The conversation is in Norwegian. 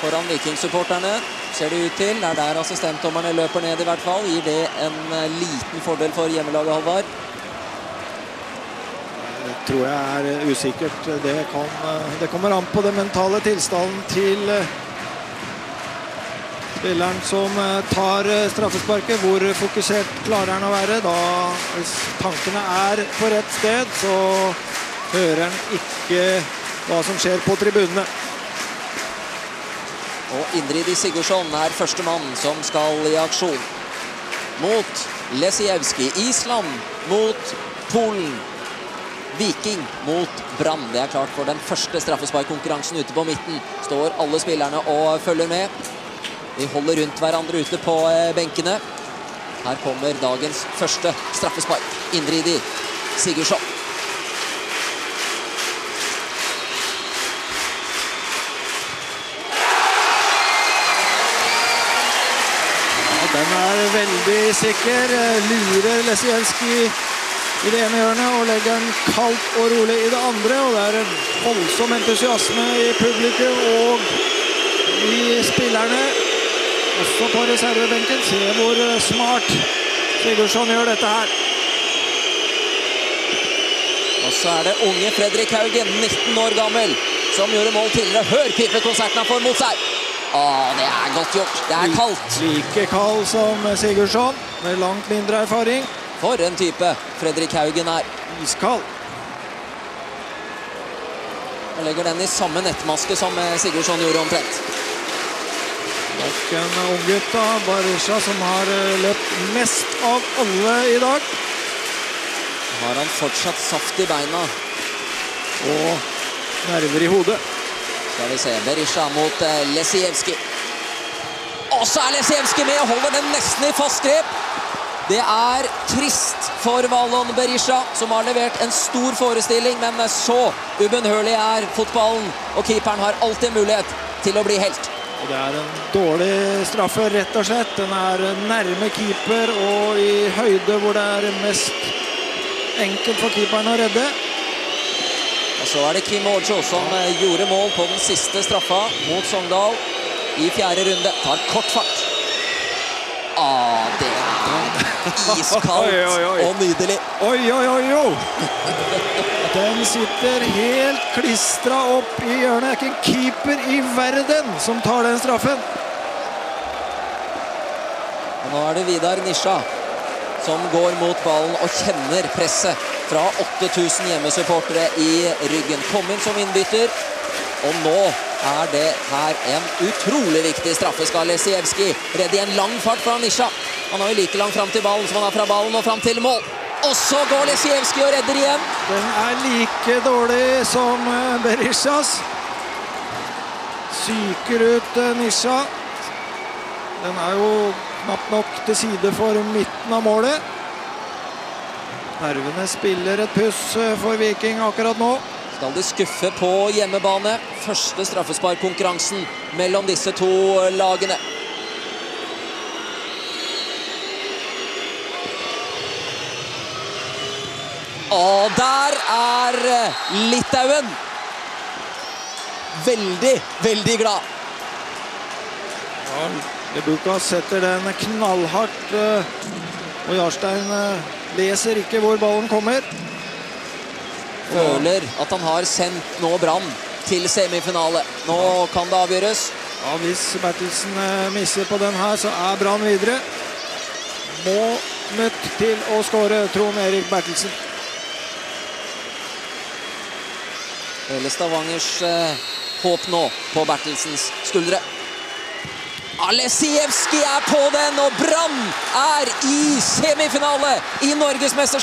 foran Viking-supporterne, ser det ut til. Det er der assistentdommerne løper ned, i hvert fall. Gir det en eh, liten fordel for hjemmelaget, Halvard? Det tror jeg er eh, usikkert. Det, kan, eh, det kommer an på den mentale tilstanden til spilleren som tar straffesparket. Hvor fokusert klarer han å være? Da, hvis tankene er på rett sted, så hører han ikke hva som skjer på tribunene. Og Indrid Sigurdsson er førstemann som skal i aksjon. Mot Lesijevskij. Island mot Polen. Viking mot Brann. Det er klart for den første straffesparkkonkurransen ute på midten. Står alle spillerne og følger med. De holder rundt hverandre ute på eh, benkene. Her kommer dagens første straffespark. Indridi Sigurdsson. Ja, den er veldig sikker. Lurer Lesielski i det ene hjørnet og legger den kaldt og rolig i det andre. Og det er en voldsom entusiasme i publikum og i spillerne. Også på reservebenken. Se hvor smart Sigurdsson gjør dette her. Og så er det unge Fredrik Haugen, 19 år gammel, som gjorde mål tidligere. Hør pipekonserten han får mot seg! Å, det er godt gjort. Det er kaldt. Like kald som Sigurdsson, med langt mindre erfaring. For en type Fredrik Haugen er. Iskald. Og legger den i samme nettmaske som eh, Sigurdsson gjorde omtrent. Nok en unggutt, da. Barisha, som har eh, løpt mest av alle i dag. Har han fortsatt saft i beina? Og nerver i hodet. Skal vi se. Berisha mot Lesijevskij. Lesiewski. Og så er Lesijevskij med og holder den nesten i fast grep. Det er trist for Valon Berisha, som har levert en stor forestilling, men så ubønnhørlig er fotballen, og keeperen har alltid mulighet til å bli helt. Og det er en dårlig straffe, rett og slett. Den er nærme keeper og i høyde hvor det er mest enkelt for keeperen å redde. Og så er det Kim Ojo som eh, gjorde mål på den siste straffa mot Sogndal i fjerde runde. Tar kort fart. Ah, det er iskaldt Oi, oi, oi. og nydelig. Oi, oi, oi, oi! Den sitter helt klistra opp i hjørnet. Det er ikke en keeper i verden som tar den straffen. Og nå er det Vidar Nisha som går mot ballen og kjenner presset fra 8000 hjemmesupportere i ryggen. Kom inn som innbytter, og nå er det her en utrolig viktig straffe. Skal Lesijevskij redde i en lang fart fra Nisha. Han har jo like langt fram til ballen som han har fra ballen og fram til mål. Og så går Lesijevskij og redder igjen. Den er like dårlig som eh, Berishas. Syker ut Nisja. Nisha. Den er jo knapt nok til side for midten av målet. Nervene spiller et puss eh, for Viking akkurat nå. Skal de skuffe på hjemmebane. Første straffesparkkonkurransen mellom disse to lagene. Og der er Litauen veldig, veldig glad. Ja, Lebuka setter den knallhardt. eh, Og Jarstein eh, leser ikke hvor ballen kommer. Føler at han har sendt nå Brann til semifinale. Nå kan det avgjøres. Ja, Hvis Bertelsen eh, misser på den her, så er Brann videre. Må nødt til å skåre Trond Erik Bertelsen. Hele Stavangers håp nå på Bertelsens skuldre. Alesiewski er på den, og Brann er i semifinale i Norgesmesterskapet!